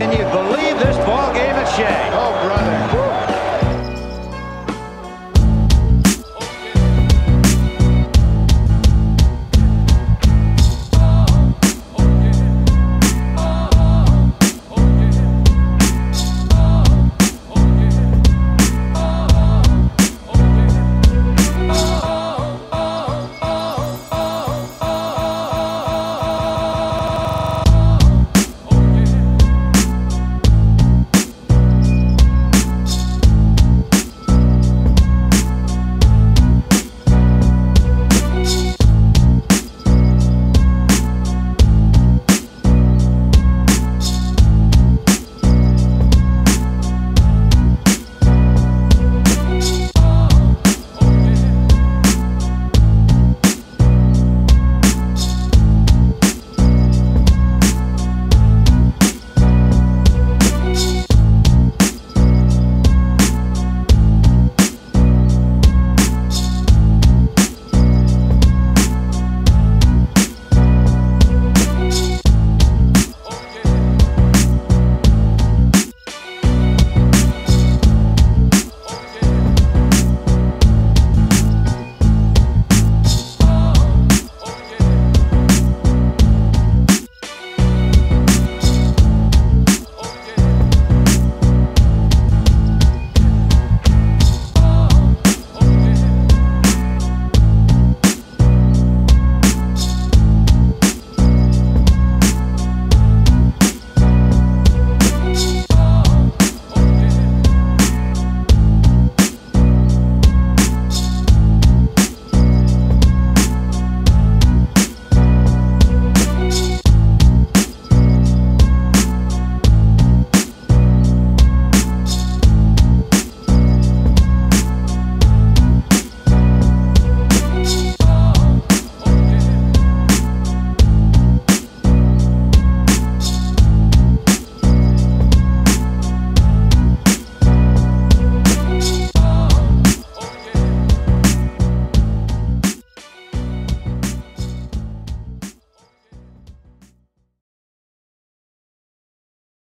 Can you believe this ball game at Shea? Oh, brother.